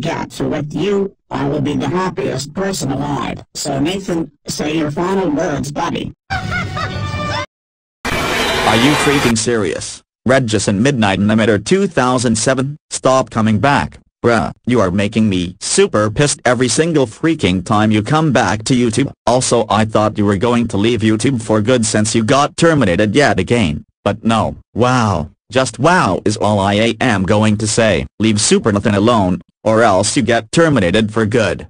get with you, I will be the happiest person alive. So Nathan, say your final words buddy. Are you freaking serious? Regis and Midnight Emitter 2007, stop coming back, bruh. You are making me super pissed every single freaking time you come back to YouTube. Also I thought you were going to leave YouTube for good since you got terminated yet again, but no. Wow, just wow is all I am going to say. Leave Supernathan alone, or else you get terminated for good.